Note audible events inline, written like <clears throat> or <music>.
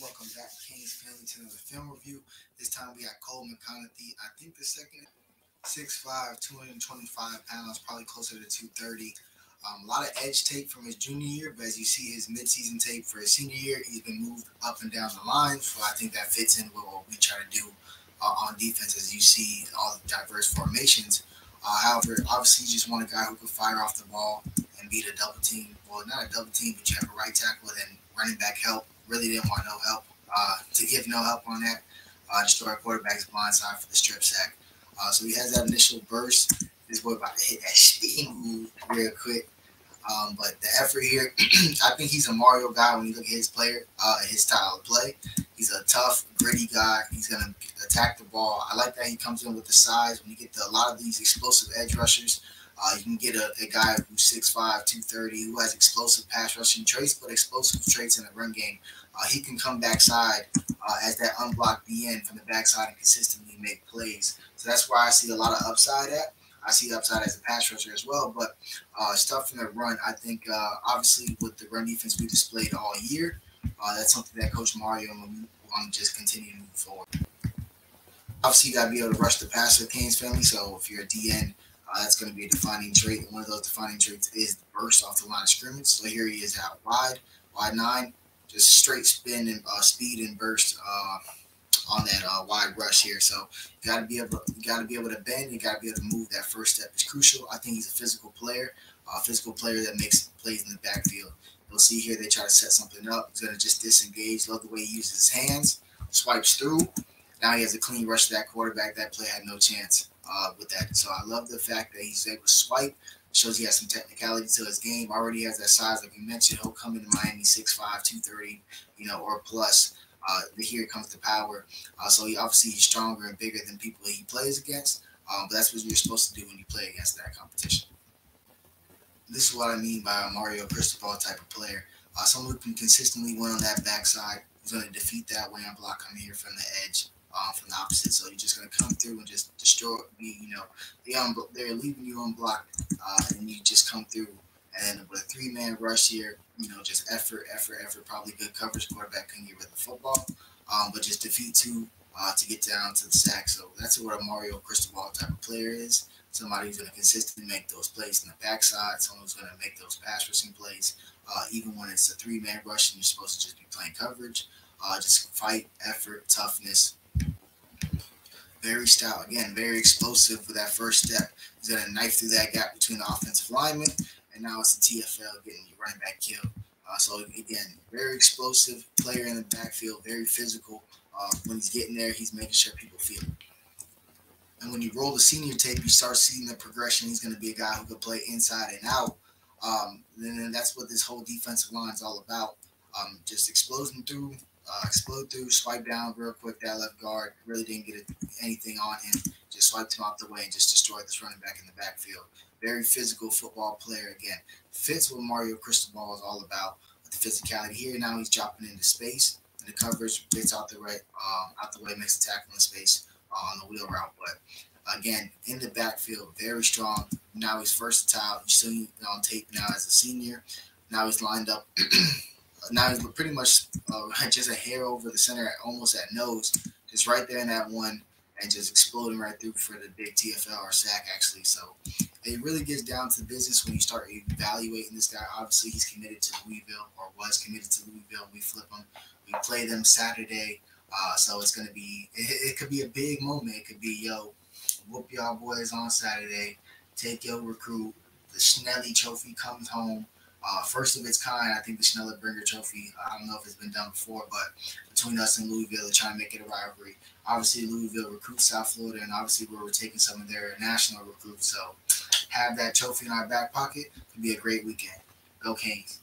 Welcome back, Canes family, to another film review. This time we got Cole McConathy. I think the second, 6'5", 225 pounds, probably closer to 230. Um, a lot of edge tape from his junior year, but as you see his midseason tape for his senior year, he's been moved up and down the line. So I think that fits in with what we try to do uh, on defense, as you see all the diverse formations. Uh, however, obviously, you just want a guy who can fire off the ball and beat a double team. Well, not a double team, but you have a right tackle and running back help. Really didn't want no help uh, to give no help on that. Uh, destroy quarterback's blind side for the strip sack. Uh, so he has that initial burst. This boy about to hit that <laughs> speed move real quick. Um, but the effort here, <clears throat> I think he's a Mario guy when you look at his player, uh, his style of play. He's a tough, gritty guy. He's gonna attack the ball. I like that he comes in with the size. When you get to a lot of these explosive edge rushers, uh, you can get a, a guy who's 6'5", 230, who has explosive pass rushing traits, but explosive traits in the run game. Uh, he can come backside uh, as that unblocked DN from the backside and consistently make plays. So that's where I see a lot of upside at. I see upside as a pass rusher as well. But uh, stuff in the run, I think uh, obviously with the run defense we displayed all year, uh, that's something that Coach Mario to just continue to move forward. Obviously, you got to be able to rush the passer, Canes family. So if you're a DN, uh, that's going to be a defining trait. And one of those defining traits is the burst off the line of scrimmage. So here he is out wide, wide nine, just straight spin and uh, speed and burst uh, on that uh, wide rush here. So you got to be able, you got to be able to bend. You got to be able to move. That first step is crucial. I think he's a physical player, a physical player that makes plays in the backfield. You'll see here they try to set something up. He's going to just disengage. Love the way he uses his hands, swipes through. Now he has a clean rush to that quarterback. That play had no chance uh, with that. So I love the fact that he's able to swipe. Shows he has some technicality to his game. Already has that size, like you mentioned. He'll come into Miami 6'5", 230, you know, or plus. Uh, here comes the power. Uh, so he obviously he's stronger and bigger than people he plays against. Um, but that's what you're supposed to do when you play against that competition. This is what I mean by a Mario Cristobal type of player. Uh, someone who can consistently win on that backside. Who's going to defeat that wham block coming here from the edge um, from the opposite. So you're just to come through and just destroy, you know, they un- they're leaving you unblocked, uh, and you just come through. And with a three man rush here, you know, just effort, effort, effort, probably good coverage. Quarterback couldn't get rid of the football, um, but just defeat two uh, to get down to the sack. So that's what a Mario Cristobal type of player is. Somebody who's going to consistently make those plays in the backside. Someone who's going to make those pass rushing plays, uh, even when it's a three man rush and you're supposed to just be playing coverage. Uh, just fight, effort, toughness, very stout. Again, very explosive with that first step. He's going to knife through that gap between the offensive linemen, and now it's the TFL getting you running back killed. Uh, so again, very explosive player in the backfield, very physical. Uh, when he's getting there, he's making sure people feel it. And when you roll the senior tape, you start seeing the progression. He's going to be a guy who can play inside and out. Um, and then that's what this whole defensive line is all about. Um, just exploding through uh, explode through, swipe down real quick. That left guard really didn't get anything on him. Just swiped him out the way and just destroyed this running back in the backfield. Very physical football player. Again, fits what Mario Cristobal is all about. With the physicality here, now he's dropping into space. And the coverage gets out the right, um, out the way, makes the tackle in space uh, on the wheel route. But again, in the backfield, very strong. Now he's versatile. You see on tape now as a senior. Now he's lined up <clears throat> now he's pretty much uh, <laughs> just a hair over the center, almost at nose, just right there in that one, and just exploding right through for the big TFL or sack actually. So it really gets down to business when you start evaluating this guy. Obviously, he's committed to Louisville or was committed to Louisville. We flip him. We play them Saturday, uh, so it's gonna be. It, it could be a big moment. It could be yo, whoop y'all boys on Saturday. Take your recruit. The Snelly Trophy comes home uh, first of its kind. I think the Schnellenberger Trophy. I don't know if it's been done before, but between us and Louisville, they're trying to make it a rivalry. Obviously, Louisville recruits South Florida, and obviously we're taking some of their national recruits. So, have that trophy in our back pocket could be a great weekend. Go Canes!